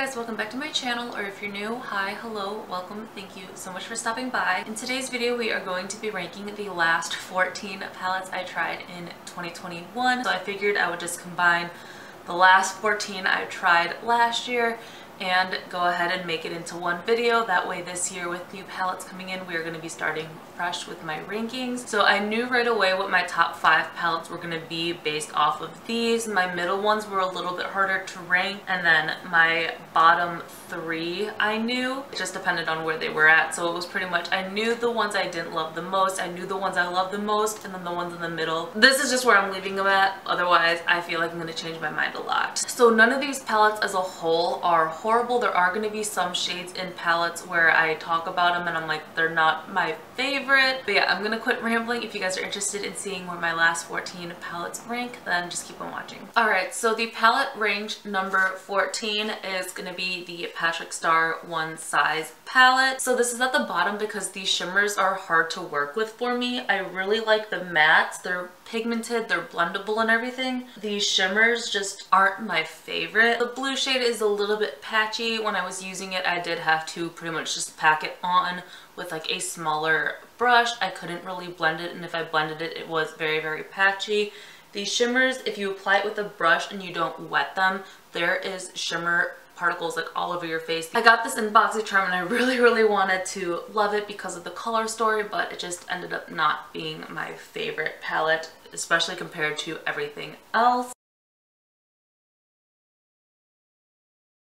guys, welcome back to my channel, or if you're new, hi, hello, welcome, thank you so much for stopping by. In today's video, we are going to be ranking the last 14 palettes I tried in 2021. So I figured I would just combine the last 14 I tried last year and go ahead and make it into one video. That way this year with new palettes coming in, we are going to be starting with my rankings. So I knew right away what my top five palettes were going to be based off of these. My middle ones were a little bit harder to rank and then my bottom three I knew. It just depended on where they were at. So it was pretty much, I knew the ones I didn't love the most, I knew the ones I loved the most, and then the ones in the middle. This is just where I'm leaving them at. Otherwise, I feel like I'm going to change my mind a lot. So none of these palettes as a whole are horrible horrible. There are going to be some shades in palettes where I talk about them and I'm like, they're not my favorite. But yeah, I'm to quit rambling. If you guys are interested in seeing where my last 14 palettes rank, then just keep on watching. Alright, so the palette range number 14 is to be the Patrick Starrr One Size palette. So this is at the bottom because these shimmers are hard to work with for me. I really like the mattes. They're pigmented, they're blendable and everything. These shimmers just aren't my favorite. The blue shade is a little bit patchy. When I was using it, I did have to pretty much just pack it on with like a smaller brush. I couldn't really blend it and if I blended it, it was very, very patchy. These shimmers, if you apply it with a brush and you don't wet them, there is shimmer particles like all over your face. I got this in BoxyCharm and I really, really wanted to love it because of the color story, but it just ended up not being my favorite palette, especially compared to everything else.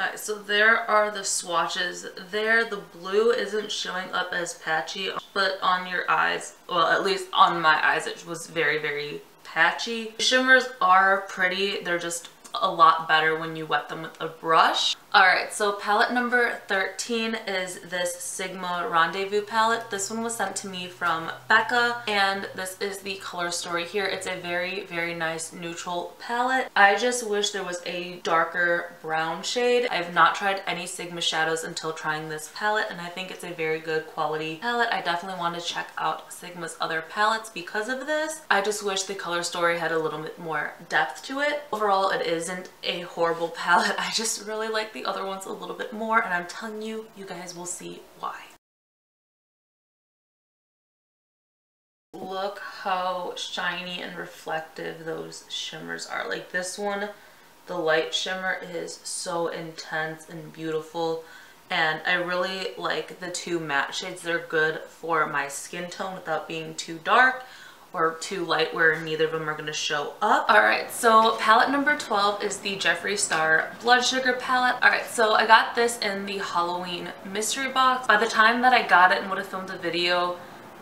Alright, so there are the swatches there. The blue isn't showing up as patchy, but on your eyes, well, at least on my eyes, it was very, very patchy. Shimmers are pretty. They're just a lot better when you wet them with a brush. Alright, so palette number 13 is this Sigma Rendezvous palette. This one was sent to me from Becca, and this is the color story here. It's a very, very nice neutral palette. I just wish there was a darker brown shade. I have not tried any Sigma shadows until trying this palette, and I think it's a very good quality palette. I definitely want to check out Sigma's other palettes because of this. I just wish the color story had a little bit more depth to it. Overall, it isn't a horrible palette. I just really like the other ones a little bit more and I'm telling you, you guys will see why. Look how shiny and reflective those shimmers are. Like this one, the light shimmer is so intense and beautiful and I really like the two matte shades. They're good for my skin tone without being too dark or too light where neither of them are to show up. Alright, so palette number 12 is the Jeffree Star Blood Sugar palette. Alright, so I got this in the Halloween mystery box. By the time that I got it and would have filmed a video,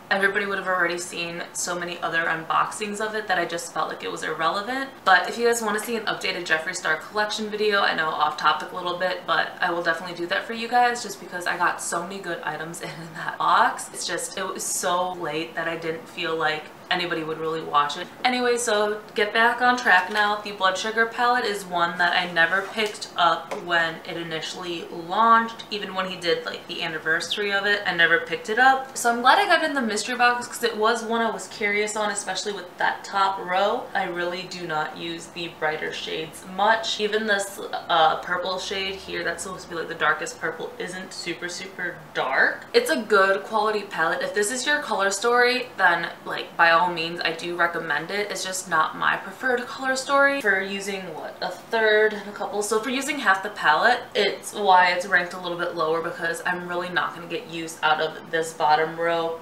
everybody would have already seen so many other unboxings of it that I just felt like it was irrelevant. But if you guys want to see an updated Jeffree Star collection video, I know off topic a little bit, but I will definitely do that for you guys just because I got so many good items in that box. It's just, it was so late that I didn't feel like anybody would really watch it. Anyway, so get back on track now. The Blood Sugar palette is one that I never picked up when it initially launched. Even when he did like the anniversary of it, I never picked it up. So I'm glad I got in the mystery box because it was one I was curious on, especially with that top row. I really do not use the brighter shades much. Even this uh, purple shade here that's supposed to be like the darkest purple isn't super, super dark. It's a good quality palette. If this is your color story, then like by all all means I do recommend it. It's just not my preferred color story. For using what a third and a couple so for using half the palette it's why it's ranked a little bit lower because I'm really not going to get use out of this bottom row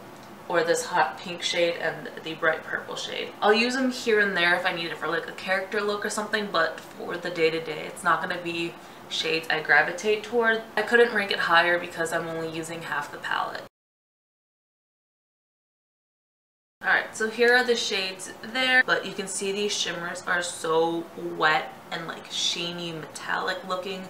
or this hot pink shade and the bright purple shade. I'll use them here and there if I need it for like a character look or something but for the day-to-day -day, it's not going to be shades I gravitate toward. I couldn't rank it higher because I'm only using half the palette. Alright, so here are the shades there, but you can see these shimmers are so wet and like sheeny metallic looking.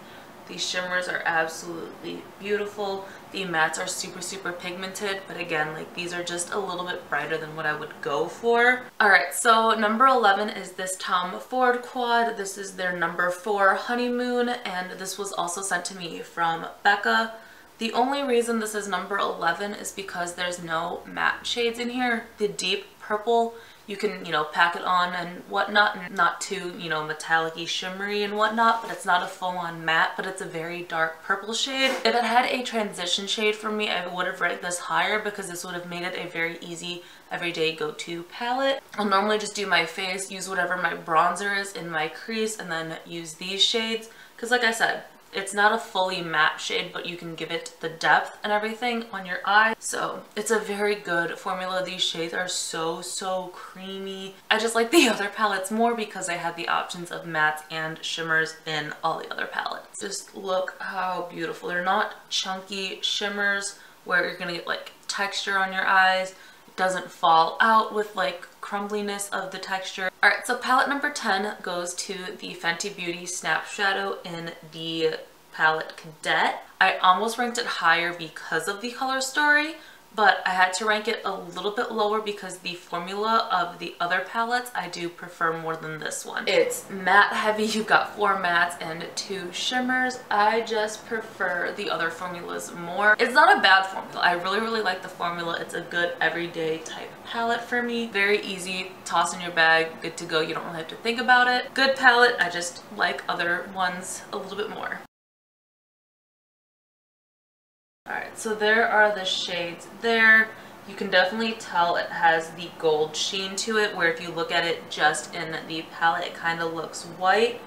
These shimmers are absolutely beautiful. The mattes are super, super pigmented, but again, like these are just a little bit brighter than what I would go for. Alright, so number 11 is this Tom Ford quad. This is their number four honeymoon, and this was also sent to me from Becca. The only reason this is number 11 is because there's no matte shades in here. The deep purple you can, you know, pack it on and whatnot, and not too, you know, metallic shimmery and whatnot, but it's not a full-on matte, but it's a very dark purple shade. If it had a transition shade for me, I would have rated this higher because this would have made it a very easy everyday go-to palette. I'll normally just do my face, use whatever my bronzer is in my crease, and then use these shades. Because like I said, it's not a fully matte shade, but you can give it the depth and everything on your eye. So it's a very good formula. These shades are so, so creamy. I just like the other palettes more because I had the options of mattes and shimmers in all the other palettes. Just look how beautiful. They're not chunky shimmers where you're gonna get like texture on your eyes It doesn't fall out with like crumbliness of the texture. All right, so palette number 10 goes to the Fenty Beauty Snap Shadow in the palette Cadet. I almost ranked it higher because of the color story, but I had to rank it a little bit lower because the formula of the other palettes I do prefer more than this one. It's matte heavy, you've got four mattes and two shimmers. I just prefer the other formulas more. It's not a bad formula. I really, really like the formula. It's a good everyday type palette for me. Very easy, toss in your bag, good to go. You don't really have to think about it. Good palette, I just like other ones a little bit more. Alright, so there are the shades there. You can definitely tell it has the gold sheen to it, where if you look at it just in the palette, it kind of looks white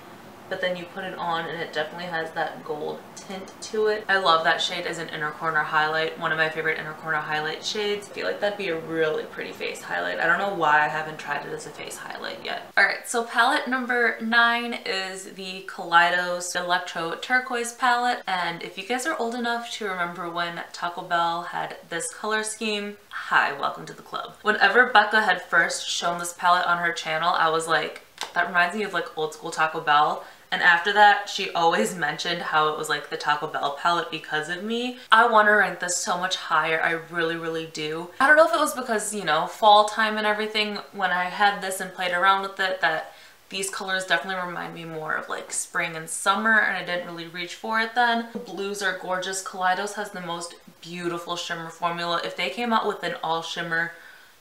but then you put it on and it definitely has that gold tint to it. I love that shade as an inner corner highlight, one of my favorite inner corner highlight shades. I feel like that'd be a really pretty face highlight. I don't know why I haven't tried it as a face highlight yet. All right, so palette number nine is the Kaleidos Electro Turquoise palette. And if you guys are old enough to remember when Taco Bell had this color scheme, hi, welcome to the club. Whenever Becca had first shown this palette on her channel, I was like, that reminds me of like old school Taco Bell and after that, she always mentioned how it was like the Taco Bell palette because of me. I want to rank this so much higher. I really, really do. I don't know if it was because, you know, fall time and everything, when I had this and played around with it, that these colors definitely remind me more of like spring and summer and I didn't really reach for it then. The blues are gorgeous. Kaleidos has the most beautiful shimmer formula. If they came out with an all shimmer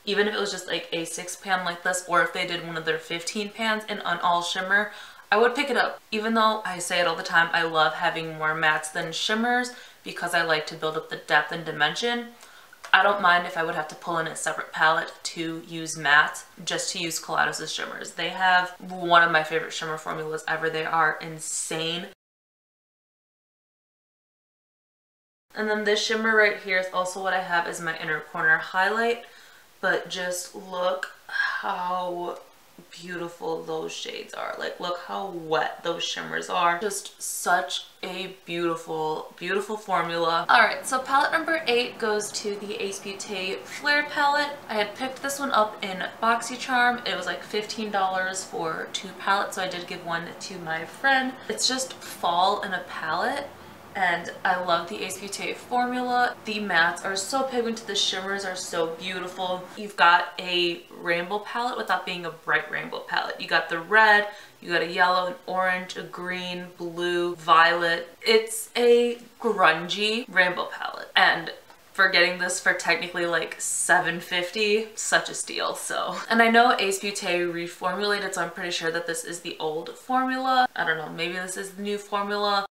even if it was just like a six pan like this or if they did one of their 15 pans in an all shimmer I would pick it up. Even though I say it all the time, I love having more mattes than shimmers because I like to build up the depth and dimension. I don't mind if I would have to pull in a separate palette to use matte, just to use Kaleidos' shimmers. They have one of my favorite shimmer formulas ever. They are insane. And then this shimmer right here is also what I have as my inner corner highlight. But just look how beautiful those shades are. Like look how wet those shimmers are. Just such a beautiful, beautiful formula. Alright, so palette number 8 goes to the Ace Beauté Flair palette. I had picked this one up in BoxyCharm. It was like $15 for two palettes, so I did give one to my friend. It's just fall in a palette and I love the Ace Beauté formula. The mattes are so pigmented, the shimmers are so beautiful. You've got a rainbow palette without being a bright rainbow palette. You got the red, you got a yellow, an orange, a green, blue, violet. It's a grungy rainbow palette and for getting this for technically like 750 such a steal so and I know Ace Beauté reformulated so I'm pretty sure that this is the old formula I don't know maybe this is the new formula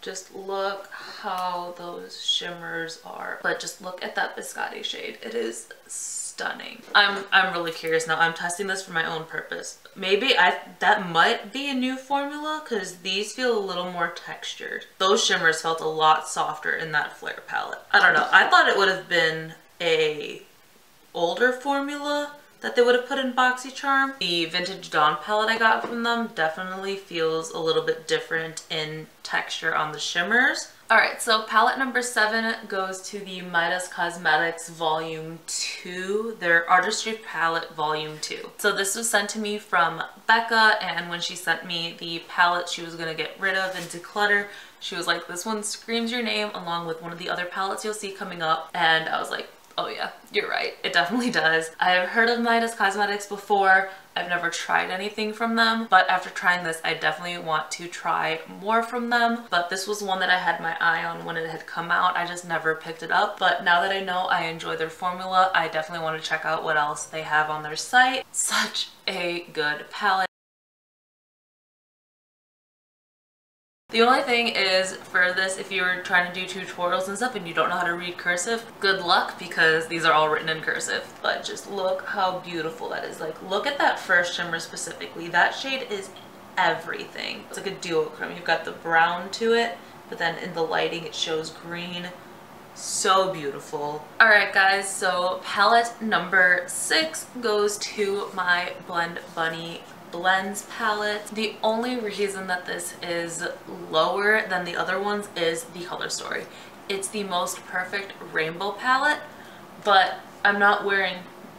just look how those shimmers are. But just look at that biscotti shade. It is stunning. I'm i'm really curious now. I'm testing this for my own purpose. Maybe i that might be a new formula because these feel a little more textured. Those shimmers felt a lot softer in that Flair palette. I don't know. I thought it would have been a older formula that they would have put in BoxyCharm. The Vintage Dawn palette I got from them definitely feels a little bit different in texture on the shimmers. Alright, so palette number 7 goes to the Midas Cosmetics Volume 2, their Artistry Palette Volume 2. So this was sent to me from Becca, and when she sent me the palette she was going to get rid of and declutter, she was like, this one screams your name along with one of the other palettes you'll see coming up. And I was like, Oh yeah, you're right. It definitely does. I've heard of Midas Cosmetics before. I've never tried anything from them, but after trying this, I definitely want to try more from them. But this was one that I had my eye on when it had come out. I just never picked it up. But now that I know I enjoy their formula, I definitely want to check out what else they have on their site. Such a good palette. The only thing is for this, if you're trying to do tutorials and stuff and you don't know how to read cursive, good luck because these are all written in cursive. But just look how beautiful that is. Like, look at that first shimmer specifically. That shade is everything. It's like a duochrome. You've got the brown to it, but then in the lighting it shows green. So beautiful. Alright guys, so palette number six goes to my Blend Bunny blends palette. The only reason that this is lower than the other ones is the color story. It's the most perfect rainbow palette, but I'm not wearing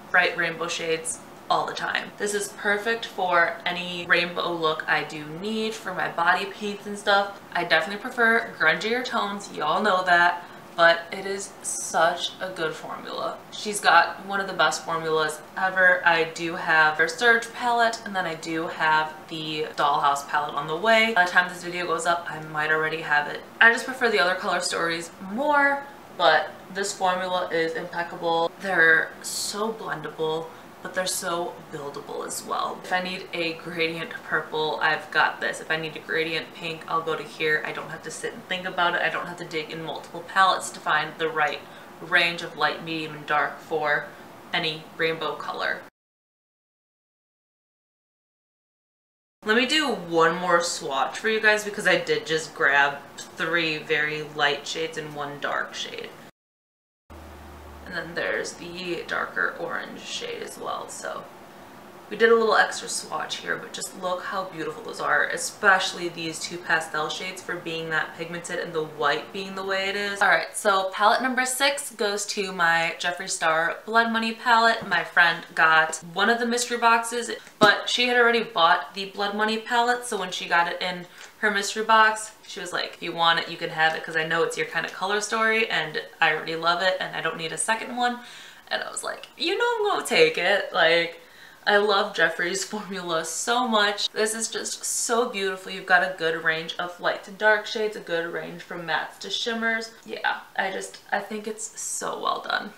bright rainbow shades all the time. This is perfect for any rainbow look I do need for my body paints and stuff. I definitely prefer grungier tones, y'all know that but it is such a good formula. She's got one of the best formulas ever. I do have her Surge palette and then I do have the Dollhouse palette on the way. By the time this video goes up, I might already have it. I just prefer the other color stories more, but this formula is impeccable. They're so blendable but they're so buildable as well. If I need a gradient purple, I've got this. If I need a gradient pink, I'll go to here. I don't have to sit and think about it. I don't have to dig in multiple palettes to find the right range of light, medium, and dark for any rainbow color. Let me do one more swatch for you guys because I did just grab three very light shades and one dark shade. And then there's the darker orange shade as well. So we did a little extra swatch here, but just look how beautiful those are, especially these two pastel shades for being that pigmented and the white being the way it is. All right, so palette number six goes to my Jeffree Star Blood Money palette. My friend got one of the mystery boxes, but she had already bought the Blood Money palette, so when she got it in her mystery box. She was like, if you want it, you can have it because I know it's your kind of color story and I already love it and I don't need a second one. And I was like, you know I'm gonna take it. Like, I love Jeffree's formula so much. This is just so beautiful. You've got a good range of light to dark shades, a good range from mattes to shimmers. Yeah, I just, I think it's so well done.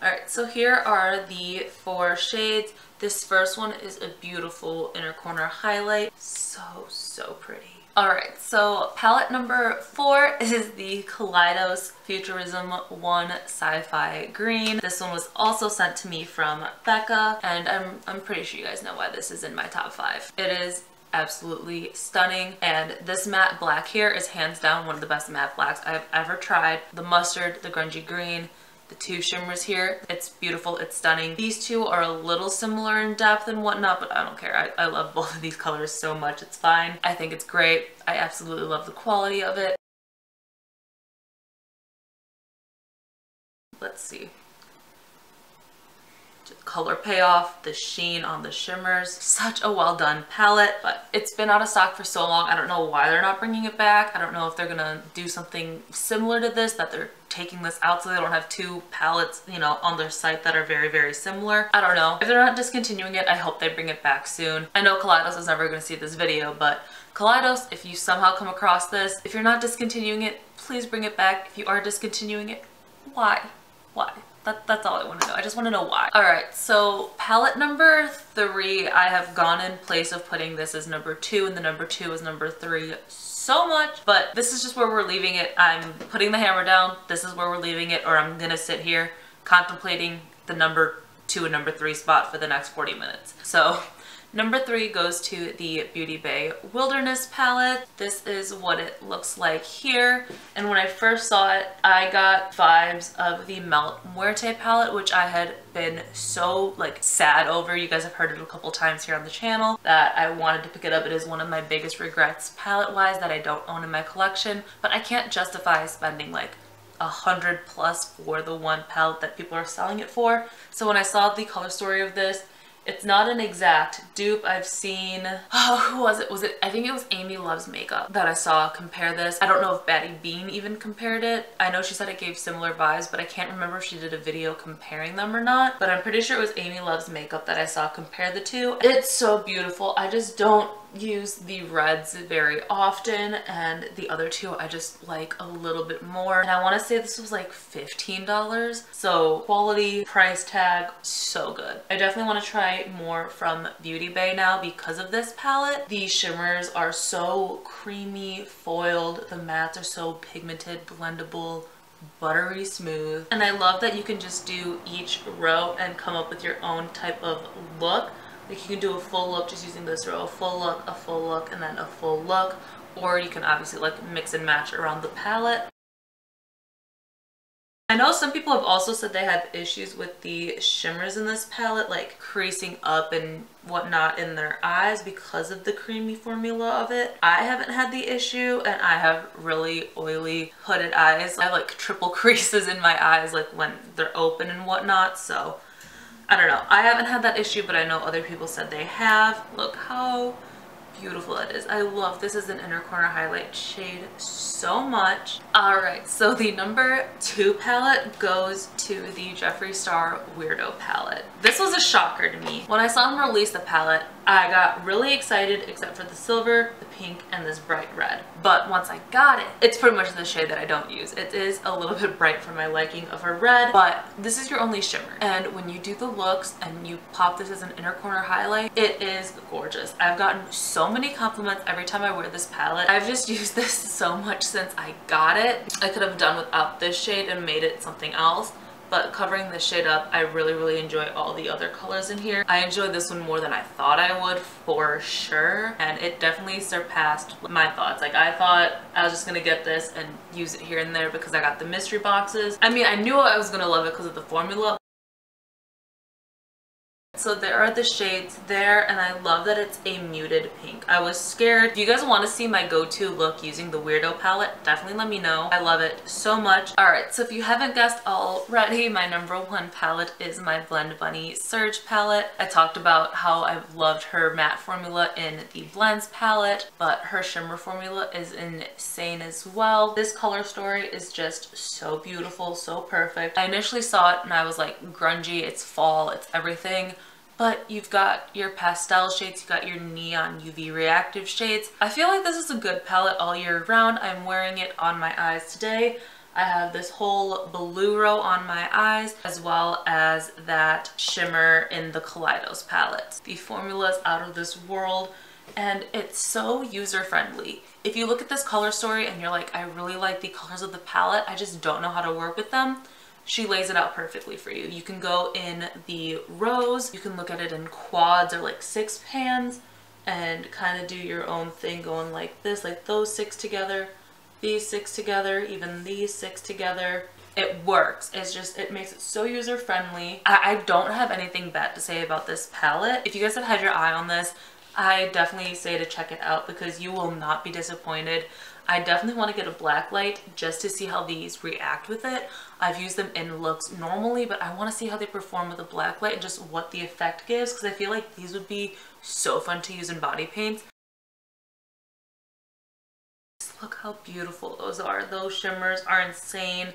Alright, so here are the four shades. This first one is a beautiful inner corner highlight. So, so pretty. Alright, so palette number four is the Kaleidos Futurism 1 Sci-Fi Green. This one was also sent to me from Becca, and I'm, I'm pretty sure you guys know why this is in my top five. It is absolutely stunning and this matte black here is hands down one of the best matte blacks I've ever tried. The mustard, the grungy green, the two shimmers here. It's beautiful, it's stunning. These two are a little similar in depth and whatnot, but I don't care. I, I love both of these colors so much, it's fine. I think it's great. I absolutely love the quality of it. Let's see color payoff, the sheen on the shimmers. Such a well done palette, but it's been out of stock for so long. I don't know why they're not bringing it back. I don't know if they're gonna do something similar to this, that they're taking this out so they don't have two palettes, you know, on their site that are very, very similar. I don't know. If they're not discontinuing it, I hope they bring it back soon. I know Kaleidos is never gonna see this video, but Kaleidos, if you somehow come across this, if you're not discontinuing it, please bring it back. If you are discontinuing it, why? Why? That, that's all I want to know. I just want to know why. All right, so palette number three, I have gone in place of putting this as number two and the number two is number three so much, but this is just where we're leaving it. I'm putting the hammer down. This is where we're leaving it, or I'm gonna sit here contemplating the number two and number three spot for the next 40 minutes. So Number three goes to the Beauty Bay Wilderness palette. This is what it looks like here. And when I first saw it, I got vibes of the Melt Muerte palette, which I had been so like sad over. You guys have heard it a couple times here on the channel that I wanted to pick it up. It is one of my biggest regrets palette wise that I don't own in my collection, but I can't justify spending like a hundred plus for the one palette that people are selling it for. So when I saw the color story of this, It's not an exact dupe. I've seen, oh, who was it? Was it, I think it was Amy Loves Makeup that I saw compare this. I don't know if Batty Bean even compared it. I know she said it gave similar vibes, but I can't remember if she did a video comparing them or not. But I'm pretty sure it was Amy Loves Makeup that I saw compare the two. It's so beautiful. I just don't use the reds very often and the other two I just like a little bit more. And I want to say this was like $15 so quality price tag so good. I definitely want to try more from Beauty Bay now because of this palette. The shimmers are so creamy foiled the mattes are so pigmented blendable buttery smooth. And I love that you can just do each row and come up with your own type of look like you can do a full look just using this row, a full look, a full look, and then a full look. Or you can obviously like mix and match around the palette. I know some people have also said they have issues with the shimmers in this palette, like creasing up and whatnot in their eyes because of the creamy formula of it. I haven't had the issue and I have really oily hooded eyes. I have like triple creases in my eyes like when they're open and whatnot, so I don't know. I haven't had that issue, but I know other people said they have. Look how beautiful it is. I love this as an inner corner highlight shade so much. All right, so the number two palette goes to the Jeffree Star Weirdo palette. This was a shocker to me. When I saw him release the palette, I got really excited except for the silver, the pink, and this bright red. But once I got it, it's pretty much the shade that I don't use. It is a little bit bright for my liking of a red, but this is your only shimmer. And when you do the looks and you pop this as an inner corner highlight, it is gorgeous. I've gotten so many compliments every time I wear this palette. I've just used this so much since I got it. I could have done without this shade and made it something else but covering this shade up, I really, really enjoy all the other colors in here. I enjoyed this one more than I thought I would for sure, and it definitely surpassed my thoughts. Like I thought I was just gonna get this and use it here and there because I got the mystery boxes. I mean, I knew I was gonna love it because of the formula, so there are the shades there and I love that it's a muted pink. I was scared. If you guys want to see my go-to look using the Weirdo palette, definitely let me know. I love it so much. Alright, so if you haven't guessed already, my number one palette is my Blend Bunny Surge palette. I talked about how I've loved her matte formula in the Blends palette, but her shimmer formula is insane as well. This color story is just so beautiful, so perfect. I initially saw it and I was like, grungy, it's fall, it's everything but you've got your pastel shades, you've got your neon UV reactive shades. I feel like this is a good palette all year round. I'm wearing it on my eyes today. I have this whole blue row on my eyes as well as that shimmer in the Kaleidos palette. The formula is out of this world and it's so user friendly. If you look at this color story and you're like, I really like the colors of the palette, I just don't know how to work with them, she lays it out perfectly for you. You can go in the rows, you can look at it in quads or like six pans and kind of do your own thing going like this, like those six together, these six together, even these six together. It works. It's just, it makes it so user friendly. I, I don't have anything bad to say about this palette. If you guys have had your eye on this, I definitely say to check it out because you will not be disappointed. I definitely want to get a black light just to see how these react with it. I've used them in looks normally, but I want to see how they perform with a black light and just what the effect gives because I feel like these would be so fun to use in body paints. Look how beautiful those are. Those shimmers are insane.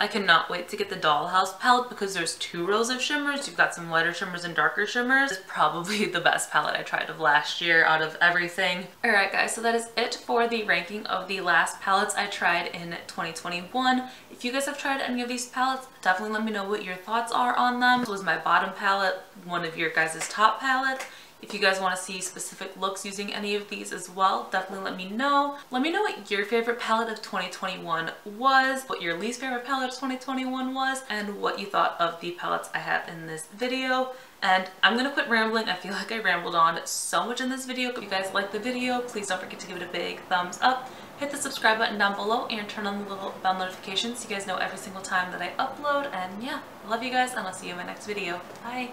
I cannot wait to get the Dollhouse palette because there's two rows of shimmers. You've got some lighter shimmers and darker shimmers. It's probably the best palette I tried of last year out of everything. Alright guys, so that is it for the ranking of the last palettes I tried in 2021. If you guys have tried any of these palettes, definitely let me know what your thoughts are on them. This was my bottom palette, one of your guys' top palettes. If you guys want to see specific looks using any of these as well, definitely let me know. Let me know what your favorite palette of 2021 was, what your least favorite palette of 2021 was, and what you thought of the palettes I have in this video. And I'm gonna quit rambling. I feel like I rambled on so much in this video. If you guys like the video, please don't forget to give it a big thumbs up. Hit the subscribe button down below and turn on the little bell notifications so you guys know every single time that I upload. And yeah, love you guys and I'll see you in my next video. Bye!